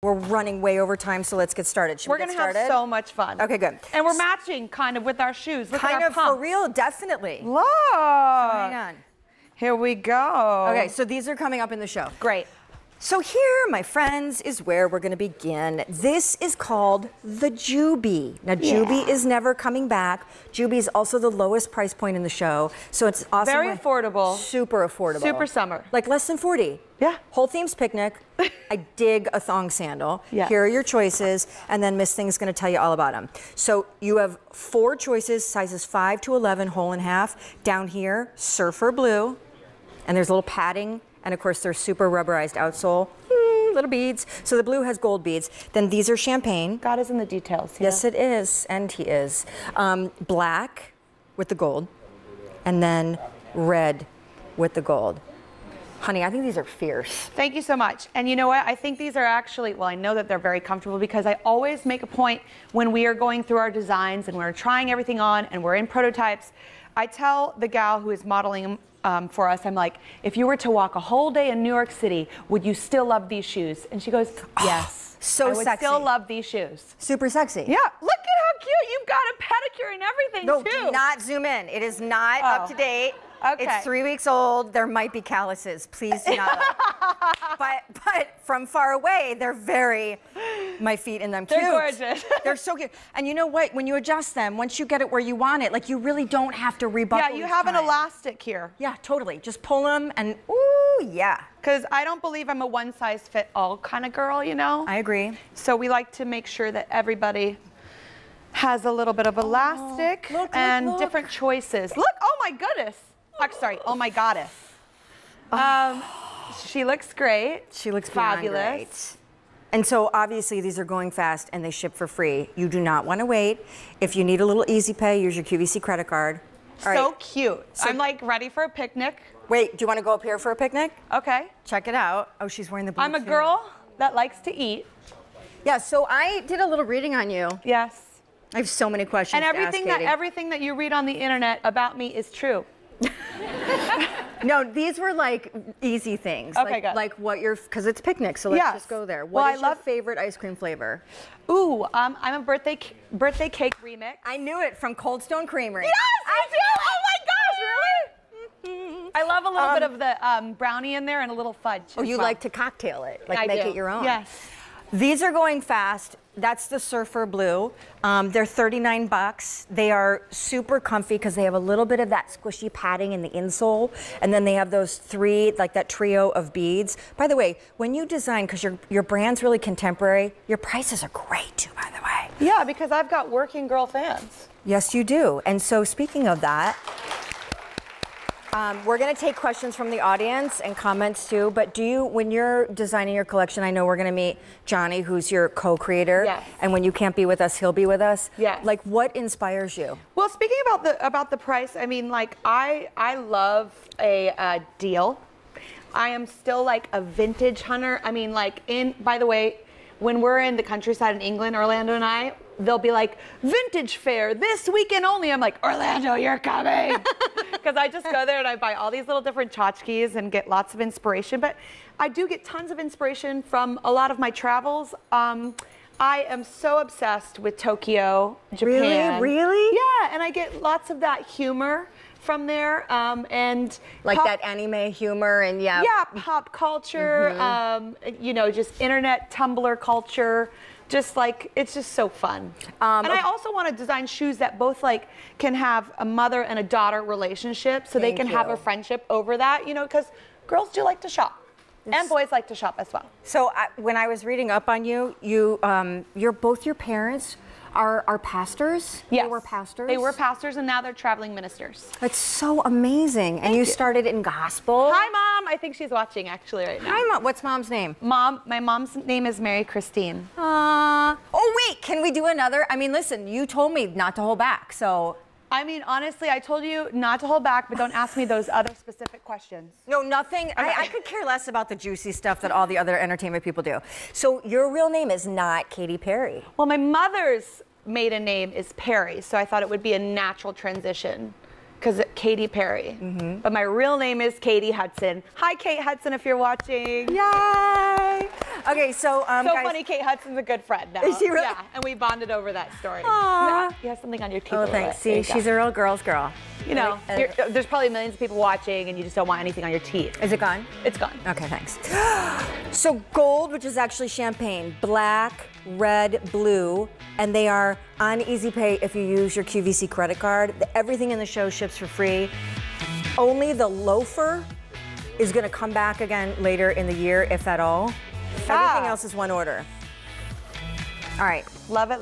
We're running way over time, so let's get started. Should We're we get gonna have so much fun. Okay, good. And we're matching kind of with our shoes. Look kind our of for real, definitely. Look. Hang on. Here we go. Okay, so these are coming up in the show. Great. So here, my friends, is where we're going to begin. This is called the Jubee. Now, Jubee is never coming back. Jubee is also the lowest price point in the show, so it's awesome. Very affordable. Super affordable. Super summer. Like less than 40. Yeah. Whole Themes Picnic. I dig a thong sandal. Yes. Here are your choices, and then Miss Thing's going to tell you all about them. So you have four choices, sizes 5 to 11, whole and half. Down here, Surfer Blue, and there's a little padding, and of course, there's super rubberized outsole. Hmm, little beads. So the blue has gold beads. Then these are champagne. God is in the details. yeah. Yes, it is, and he is. Um, black with the gold, and then red with the gold. Honey, I think these are fierce. Thank you so much. And you know what? I think these are actually, well, I know that they're very comfortable because I always make a point when we are going through our designs and we're trying everything on and we're in prototypes. I tell the gal who is modeling um, for us, I'm like, if you were to walk a whole day in New York City, would you still love these shoes? And she goes, yes. so I would sexy. still love these shoes. Super sexy. Yeah, look at how cute. You've got a pedicure and everything, No, too. do not zoom in. It is not Oh. up to date. Okay. It's three weeks old. There might be calluses. Please do not. but but from far away, they're very my feet in them cute. They're gorgeous. they're so cute. And you know what? When you adjust them, once you get it where you want it, like you really don't have to rebuckle. Them. Yeah, you have an elastic here. Yeah, totally. Just pull them and ooh, yeah. Because I don't believe I'm a one size fit all kind of girl, you know? I agree. So we like to make sure that everybody has a little bit of oh, elastic look, look, and look. different choices. Look, oh my goodness. Sorry, oh my goddess. Um, she looks great. She looks fabulous. great. And so obviously these are going fast and they ship for free. You do not want to wait. If you need a little easy pay, use your QVC credit card. All So right. cute. So- I'm like ready for a picnic. Wait, do you want to go up here for a picnic? Okay. Check it out. Oh, she's wearing the blue I'm a too. girl that likes to eat. Yeah, so I did a little reading on you. Yes. I have so many questions. And everything that everything that you read on the internet about me is true. No, these were like easy things. Okay, like, good. Like what your because it's picnic, so let's Yes. just go there. Well, What I is your love- favorite ice cream flavor? Ooh, um, I'm a birthday birthday cake remix. I knew it from Cold Stone Creamery. Yes, I do. Oh my gosh, really? I love a little bit of the um, brownie in there and a little fudge. Oh, you well. like to cocktail it, like I make do. it your own. Yes. These are going fast. That's the Surfer Blue. Um, they're 39 bucks. They are super comfy because they have a little bit of that squishy padding in the insole, and then they have those three, like that trio of beads. By the way, when you design, because your your brand's really contemporary, your prices are great too. By the way. Yeah, because I've got working girl fans. Yes, you do. And so, speaking of that, um, we're going to take questions from the audience and comments too. But do you, when you're designing your collection, I know we're going to meet Johnny, who's your co-creator. Yes. And when you can't be with us, he'll be with us. Yes. Like, what inspires you? Well, speaking about the about the price, I mean, like I I love a uh, deal. I am still like a vintage hunter. I mean, like in by the way, when we're in the countryside in England, Orlando and I, they'll be like vintage fair this weekend only. I'm like Orlando, you're coming, because I just go there and I buy all these little different tchotchkes and get lots of inspiration. But I do get tons of inspiration from a lot of my travels. Um, I am so obsessed with Tokyo, Japan. Really? Really? Yeah, and I get lots of that humor from there, um, and Like pop- that anime humor and yeah. Yeah, pop culture. Um, you know, just internet Tumblr culture. Just like it's just so fun. Um, and I also want to design shoes that both like can have a mother and a daughter relationship, so they can have a friendship over that. You know, because girls do like to shop, and boys like to shop as well. So I, when I was reading up on you, you, um, you're both your parents are are pastors. Yes, They were pastors. They were pastors, and now they're traveling ministers. That's so amazing. and you, started in gospel. Hi, mom. I think she's watching actually right now. Hi, mom. What's mom's name? Mom, my mom's name is Mary Christine. Uh, oh wait, can we do another? I mean, listen, you told me not to hold back, so I mean, honestly, I told you not to hold back, but don't ask me those other specific questions. no, nothing. I. I could care less about the juicy stuff that all the other entertainment people do. So your real name is not Katy Perry. Well, my mother's maiden name is Perry, so I thought it would be a natural transition because Katy Perry. Mm-hmm. But my real name is Katie Hudson. Hi, Kate Hudson, if you're watching. Yay! Okay, so um, So guys- funny, Kate Hudson's a good friend now. Is she really? Yeah, and we bonded over that story. Aw. Yeah, you have something on your teeth. Oh, thanks. See, you go. she's a real girl's girl. You know, And- you're- there's probably millions of people watching, and you just don't want anything on your teeth. Is it gone? It's gone. Okay, thanks. so gold, which is actually champagne, black, red, blue, and they are on Easy Pay if you use your QVC credit card. Everything in the show ships for free. Only the loafer is going to come back again later in the year, if at all. Everything Ah. else is one order. All right. Love it.